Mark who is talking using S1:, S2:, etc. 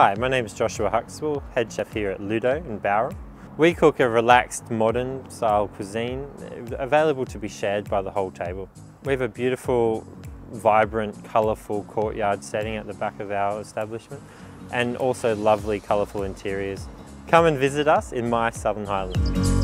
S1: Hi, my name is Joshua Huxwell, head chef here at Ludo in Bowral. We cook a relaxed, modern style cuisine available to be shared by the whole table. We have a beautiful, vibrant, colourful courtyard setting at the back of our establishment and also lovely colourful interiors. Come and visit us in my Southern Highlands.